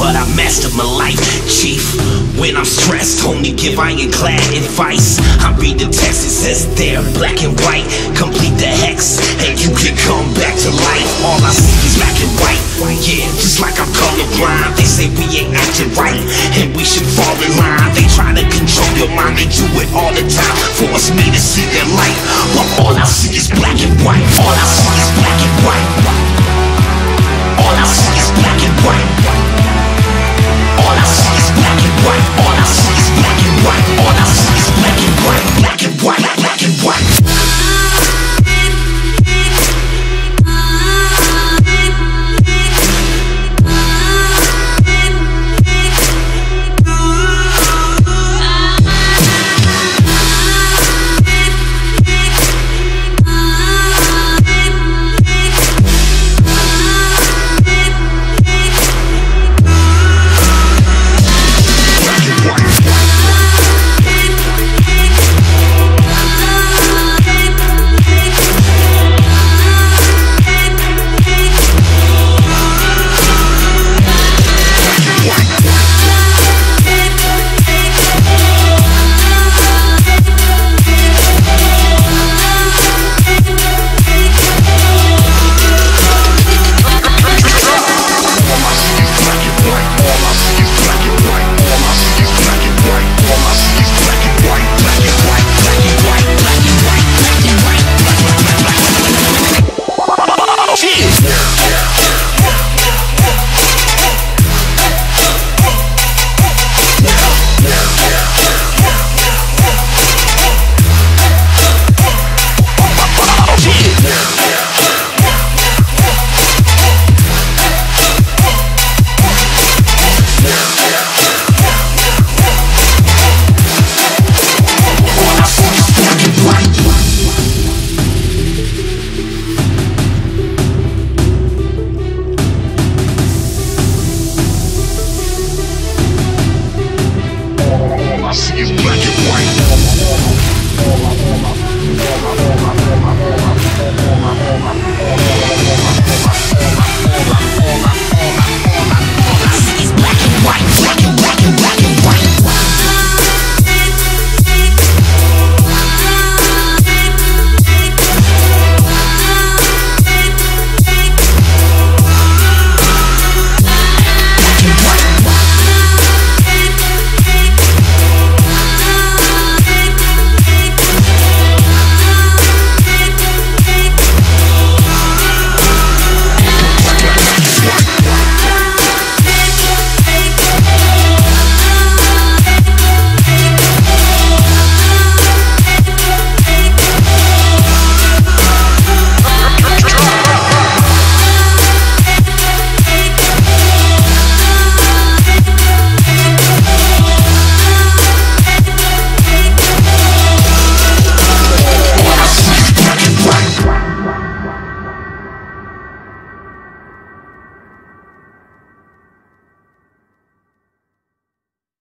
But I master my life, chief. When I'm stressed, only give ironclad advice. I read the text, it says there, black and white. Complete the hex, and you can come back to life. All I see is black and white. Yeah, just like I'm colorblind. They say we ain't acting right, and we should fall in line. They try to control your mind, they do it all the time. Force me to see their light, but all I see is black and white. All I see is black and white.